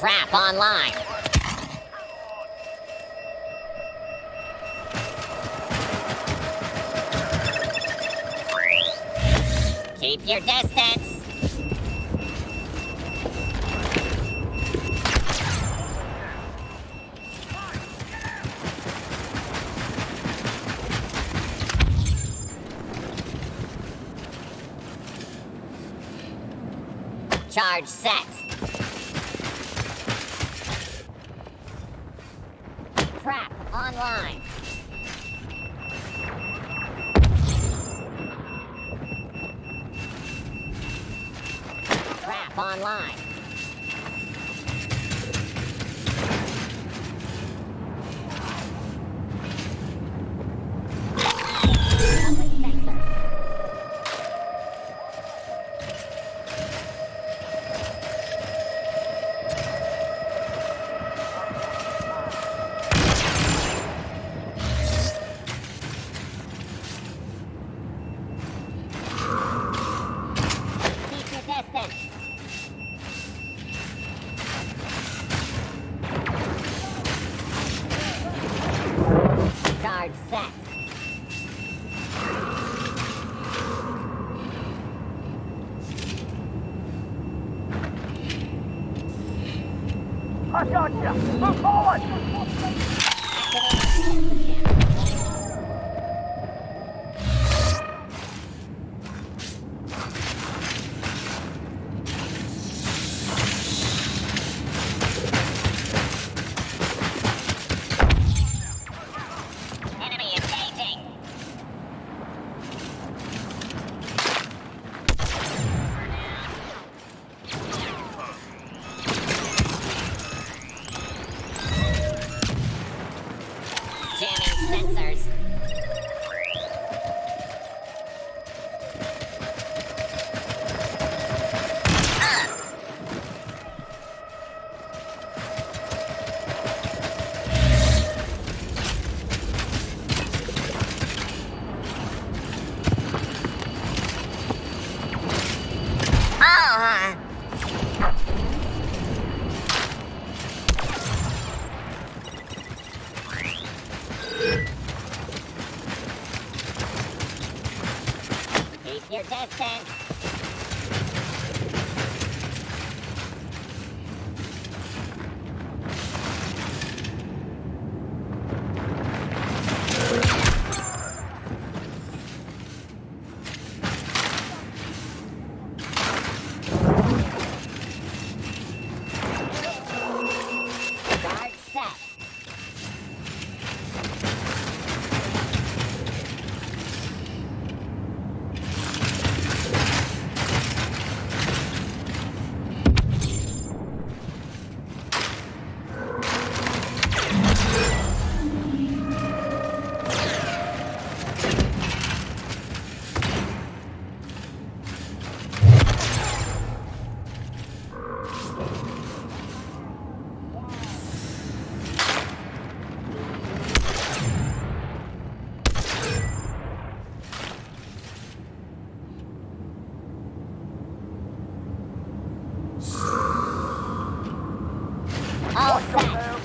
Trap online. Keep your distance. Charge set. Trap online. Trap online. Charge set. I got you! Move forward! Your All set. For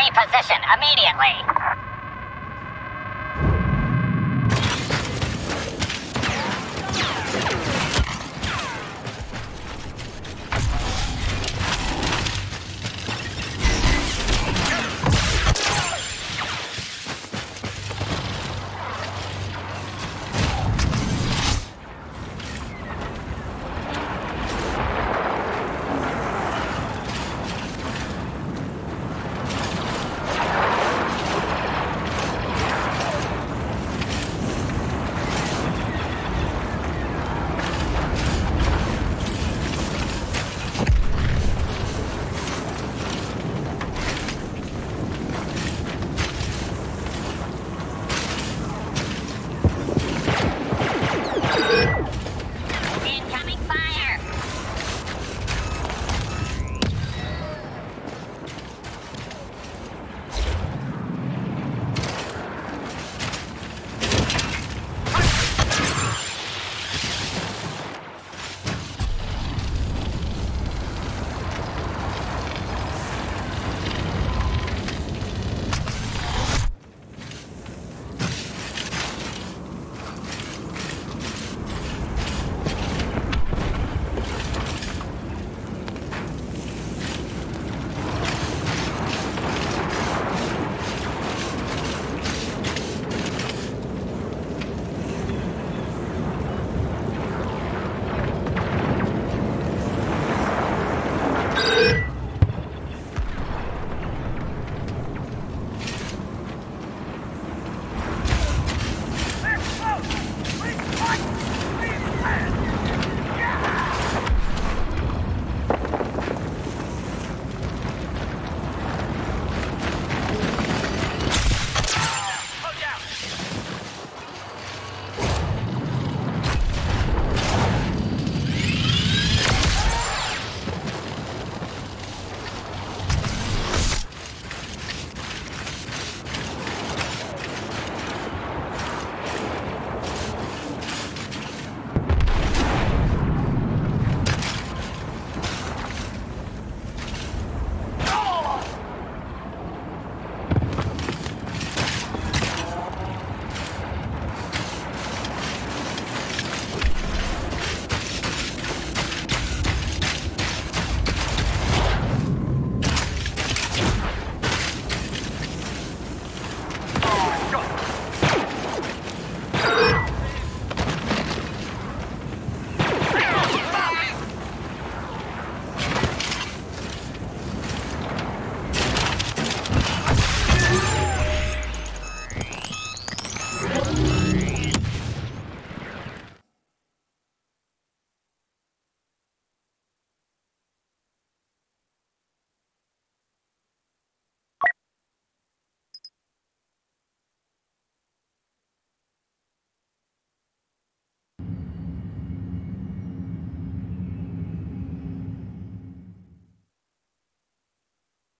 Reposition immediately.